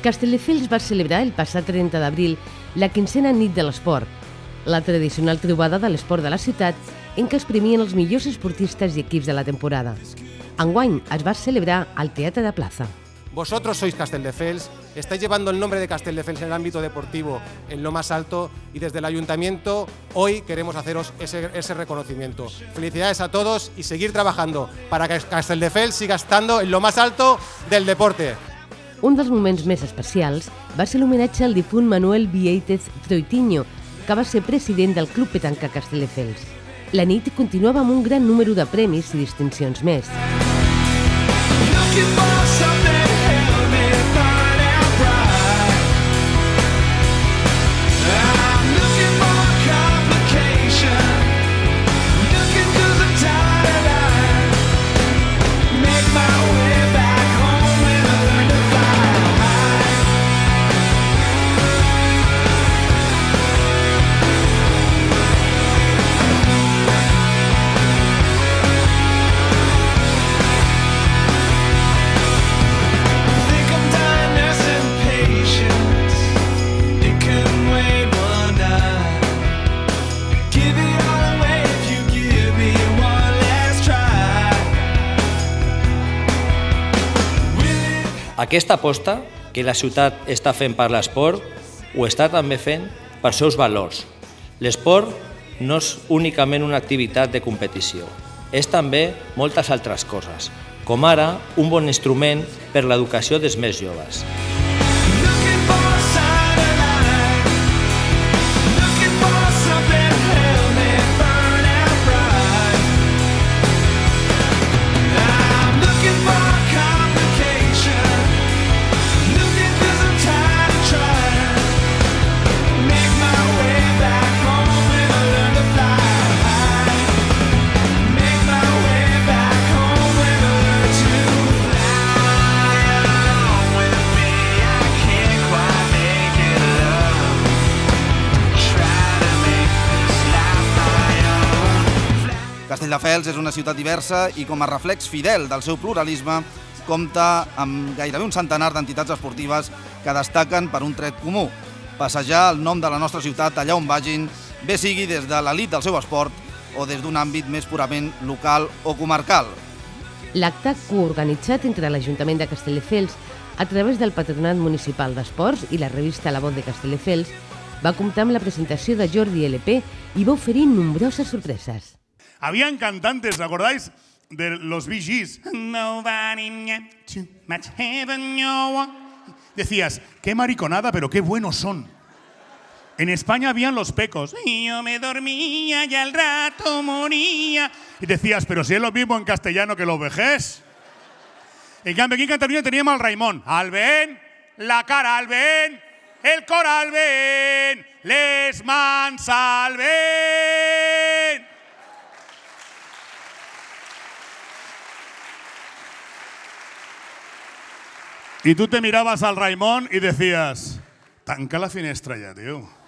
Castelldefels va celebrar el passat 30 d'abril la quincena nit de l'esport, la tradicional trobada de l'esport de la ciutat en què es premien els millors esportistes i equips de la temporada. Enguany es va celebrar al Teatre de Plaza. Vosotros sois Castelldefels, estáis llevando el nombre de Castelldefels en el ámbito deportivo en lo más alto y desde el ayuntamiento hoy queremos haceros ese, ese reconocimiento. Felicidades a todos y seguir trabajando para que Castelldefels siga estando en lo más alto del deporte. Un dels moments més especials va ser l'homenatge al difunt Manuel Vieitez Troitiño, que va ser president del Club Petanca Castelldefels. La nit continuava amb un gran número de premis i distincions més. Something Aquesta aposta que la ciutat està fent per l'esport ho està també fent per seus valors. L'esport no és únicament una activitat de competició, és també moltes altres coses, com ara un bon instrument per l'educació dels més joves. Castelldefels és una ciutat diversa i com a reflex fidel del seu pluralisme compta amb gairebé un centenar d'entitats esportives que destaquen per un tret comú, passejar el nom de la nostra ciutat allà on vagin, bé sigui des de l'elit del seu esport o des d'un àmbit més purament local o comarcal. L'acte coorganitzat entre l'Ajuntament de Castelldefels a través del Patronat Municipal d'Esports i la revista La Voz de Castelldefels va comptar amb la presentació de Jordi LP i va oferir nombroses sorpreses. Habían cantantes, ¿os acordáis? De los Bee Gees. Nobody knew too much heaven, no one. Decías, qué mariconada, pero qué buenos son. En España habían los pecos. Y yo me dormía y al rato moría. Y decías, pero si es lo mismo en castellano que los vejés. En cambio, aquí en Cataluña teníamos al Raimón. Al ven, la cara al ven, el coral ven, les mans al Y tú te mirabas al Raimón y decías, tanca la finestra ya, tío.